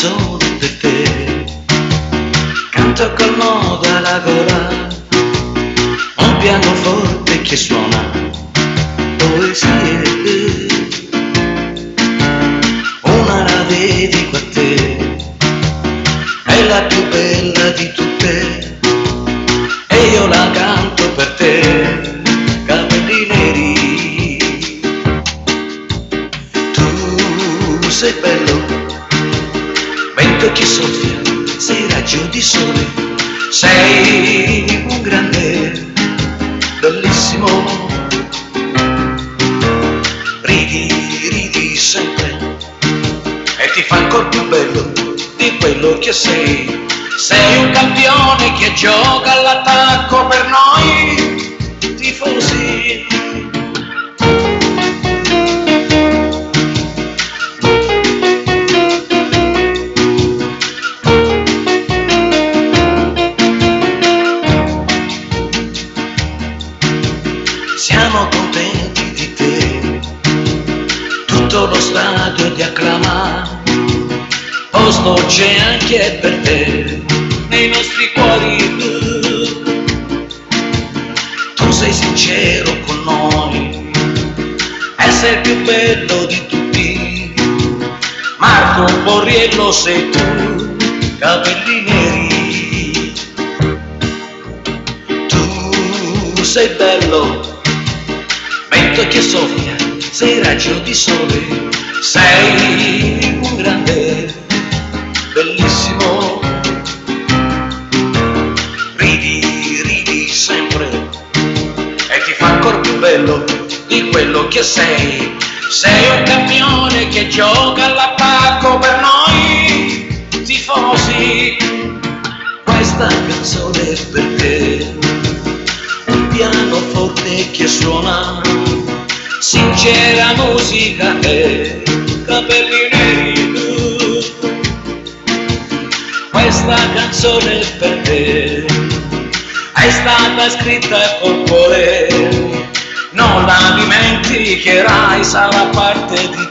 canzone per te. Canto col modo alla gola, un pianoforte che suona poesie. Una la dedico a te, è la più bella di tutte, e io la canto per te, capelli neri. Tu sei bello, vento che soffia, sei raggio di sole, sei un grande, bellissimo. Ridi, ridi sempre e ti fa ancora più bello di quello che sei. Sei un campione che gioca all'attacco per noi stadio ti acclama, posto c'è anche per te, nei nostri cuori. Tu sei sincero con noi, e il più bello di tutti. Marco Borriello sei tu, capelli neri. Tu sei bello, vento che soffia, sei raggio di sole, sei un grande, bellissimo. Ridi, ridi sempre e ti fa ancora più bello di quello che sei. Sei un campione che gioca all'attacco per noi tifosi. Questa canzone è per te un pianoforte che suona, sincera musica e capelli neri tu. Questa canzone per te, è stata scritta col cuore, non la dimenticherai, sarà parte di